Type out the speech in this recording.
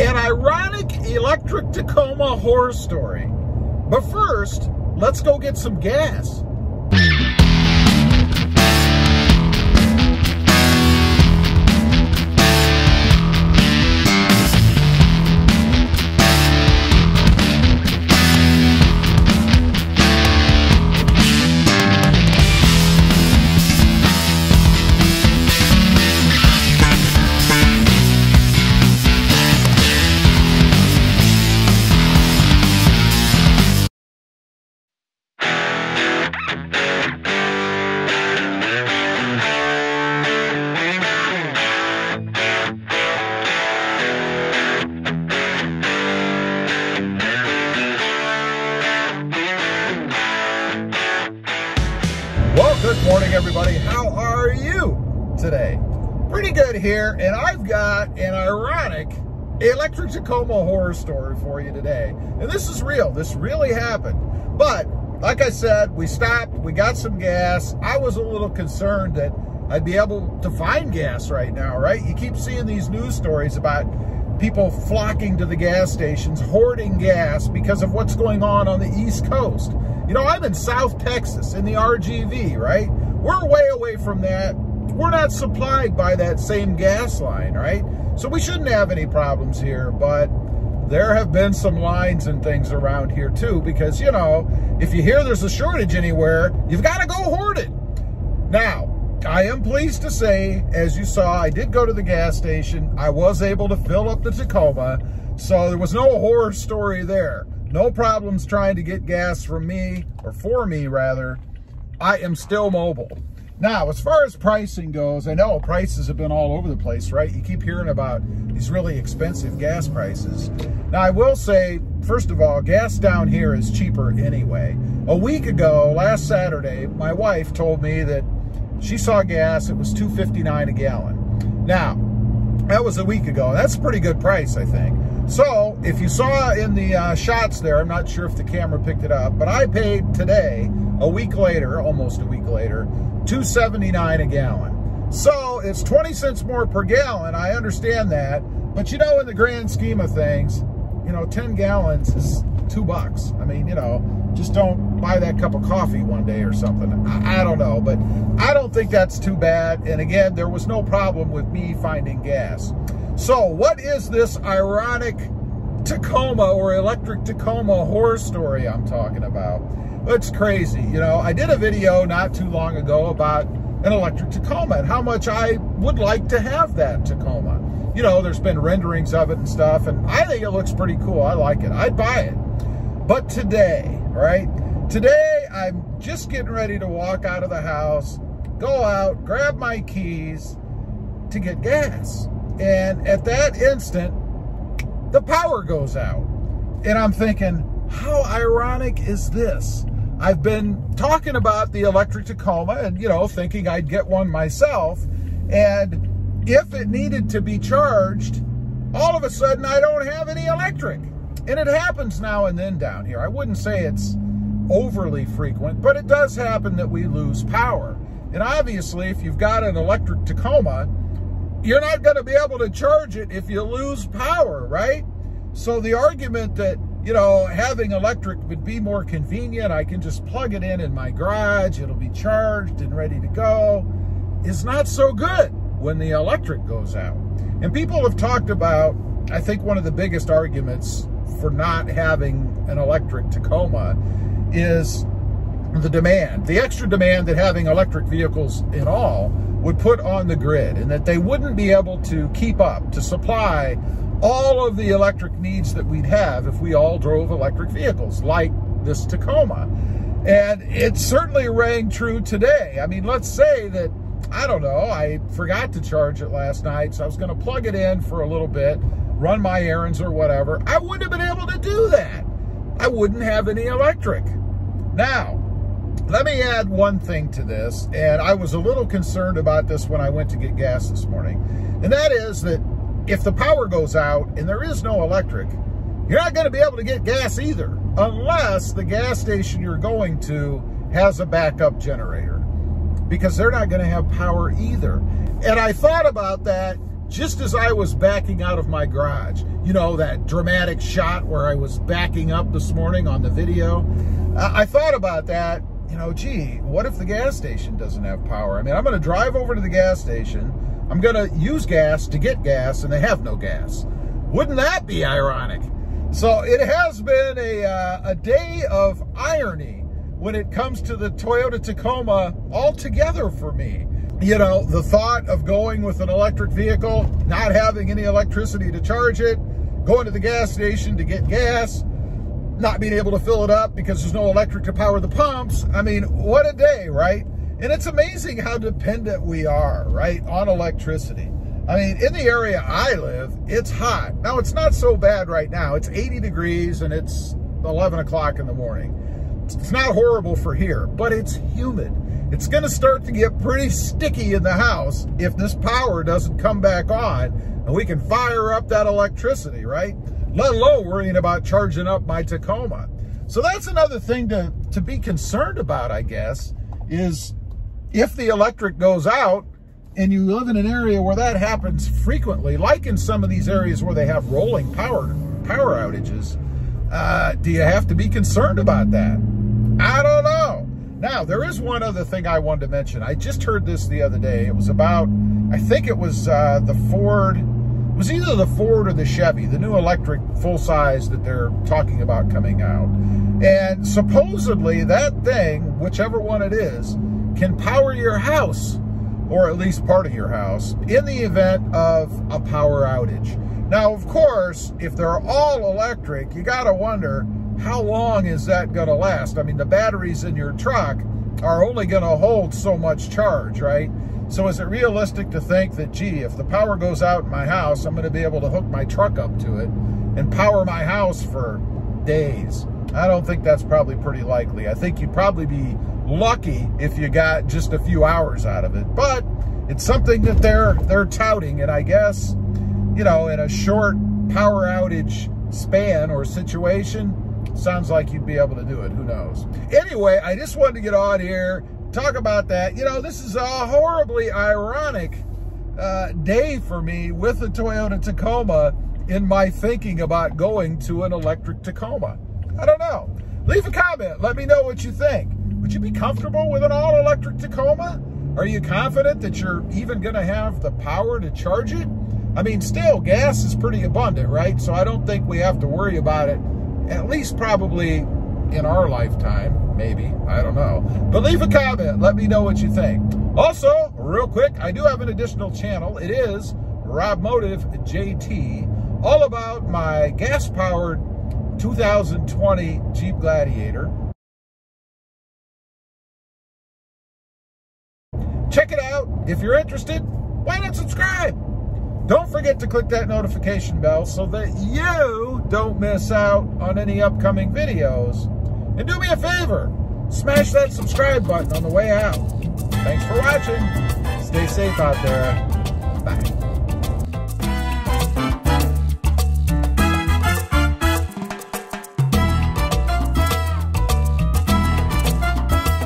an ironic electric Tacoma horror story. But first, let's go get some gas. Morning, everybody. How are you today? Pretty good here, and I've got an ironic electric Tacoma horror story for you today. And this is real. This really happened. But, like I said, we stopped, we got some gas. I was a little concerned that I'd be able to find gas right now, right? You keep seeing these news stories about people flocking to the gas stations, hoarding gas because of what's going on on the East Coast. You know, I'm in South Texas in the RGV, right? We're way away from that. We're not supplied by that same gas line, right? So we shouldn't have any problems here, but there have been some lines and things around here too, because, you know, if you hear there's a shortage anywhere, you've got to go hoard it. Now, I am pleased to say, as you saw, I did go to the gas station. I was able to fill up the Tacoma, so there was no horror story there. No problems trying to get gas from me, or for me rather. I am still mobile. Now, as far as pricing goes, I know prices have been all over the place, right? You keep hearing about these really expensive gas prices. Now, I will say, first of all, gas down here is cheaper anyway. A week ago, last Saturday, my wife told me that she saw gas, it was $2.59 a gallon. Now, that was a week ago. That's a pretty good price, I think. So, if you saw in the uh, shots there, I'm not sure if the camera picked it up, but I paid today, a week later, almost a week later, $2.79 a gallon. So, it's 20 cents more per gallon, I understand that, but you know, in the grand scheme of things, you know, 10 gallons is two bucks. I mean, you know, just don't buy that cup of coffee one day or something. I, I, don't know, but I don't think that's too bad. And again, there was no problem with me finding gas. So what is this ironic Tacoma or electric Tacoma horror story I'm talking about? It's crazy. You know, I did a video not too long ago about an electric Tacoma and how much I would like to have that Tacoma. You know, there's been renderings of it and stuff, and I think it looks pretty cool. I like it. I'd buy it. But today, right? Today, I'm just getting ready to walk out of the house, go out, grab my keys to get gas. And at that instant, the power goes out. And I'm thinking, how ironic is this? I've been talking about the electric Tacoma and, you know, thinking I'd get one myself. And if it needed to be charged, all of a sudden I don't have any electric. And it happens now and then down here. I wouldn't say it's overly frequent, but it does happen that we lose power. And obviously, if you've got an electric Tacoma, you're not going to be able to charge it if you lose power, right? So the argument that, you know, having electric would be more convenient, I can just plug it in in my garage, it'll be charged and ready to go, is not so good when the electric goes out. And people have talked about, I think one of the biggest arguments for not having an electric Tacoma is the demand, the extra demand that having electric vehicles in all would put on the grid and that they wouldn't be able to keep up, to supply all of the electric needs that we'd have if we all drove electric vehicles like this Tacoma. And it certainly rang true today. I mean, let's say that, I don't know, I forgot to charge it last night, so I was going to plug it in for a little bit, run my errands or whatever. I wouldn't have been able to do that. I wouldn't have any electric. Now, let me add one thing to this, and I was a little concerned about this when I went to get gas this morning, and that is that if the power goes out and there is no electric, you're not going to be able to get gas either, unless the gas station you're going to has a backup generator, because they're not going to have power either. And I thought about that just as I was backing out of my garage. You know, that dramatic shot where I was backing up this morning on the video. I thought about that, you know, gee, what if the gas station doesn't have power? I mean, I'm going to drive over to the gas station. I'm going to use gas to get gas, and they have no gas. Wouldn't that be ironic? So it has been a, uh, a day of irony when it comes to the Toyota Tacoma altogether for me. You know, the thought of going with an electric vehicle, not having any electricity to charge it, going to the gas station to get gas, not being able to fill it up because there's no electric to power the pumps. I mean, what a day, right? And it's amazing how dependent we are, right, on electricity. I mean, in the area I live, it's hot. Now, it's not so bad right now. It's 80 degrees and it's 11 o'clock in the morning. It's not horrible for here, but it's humid. It's going to start to get pretty sticky in the house if this power doesn't come back on and we can fire up that electricity, right? Let alone worrying about charging up my Tacoma. So that's another thing to, to be concerned about, I guess, is if the electric goes out, and you live in an area where that happens frequently, like in some of these areas where they have rolling power power outages, uh, do you have to be concerned about that? I don't. Now, there is one other thing I wanted to mention. I just heard this the other day. It was about, I think it was uh, the Ford, it was either the Ford or the Chevy, the new electric full size that they're talking about coming out. And supposedly that thing, whichever one it is, can power your house or at least part of your house, in the event of a power outage. Now, of course, if they're all electric, you got to wonder, how long is that going to last? I mean, the batteries in your truck are only going to hold so much charge, right? So is it realistic to think that, gee, if the power goes out in my house, I'm going to be able to hook my truck up to it and power my house for days? I don't think that's probably pretty likely. I think you'd probably be lucky if you got just a few hours out of it. But it's something that they're they're touting, and I guess, you know, in a short power outage span or situation, sounds like you'd be able to do it. Who knows? Anyway, I just wanted to get on here, talk about that. You know, this is a horribly ironic uh, day for me with the Toyota Tacoma in my thinking about going to an electric Tacoma. I don't know. Leave a comment. Let me know what you think. Would you be comfortable with an all-electric Tacoma? Are you confident that you're even going to have the power to charge it? I mean, still, gas is pretty abundant, right? So I don't think we have to worry about it, at least probably in our lifetime, maybe. I don't know. But leave a comment. Let me know what you think. Also, real quick, I do have an additional channel. It is Rob Motive JT, all about my gas-powered 2020 Jeep Gladiator. Check it out. If you're interested, why not subscribe? Don't forget to click that notification bell so that you don't miss out on any upcoming videos. And do me a favor, smash that subscribe button on the way out. Thanks for watching. Stay safe out there. Bye.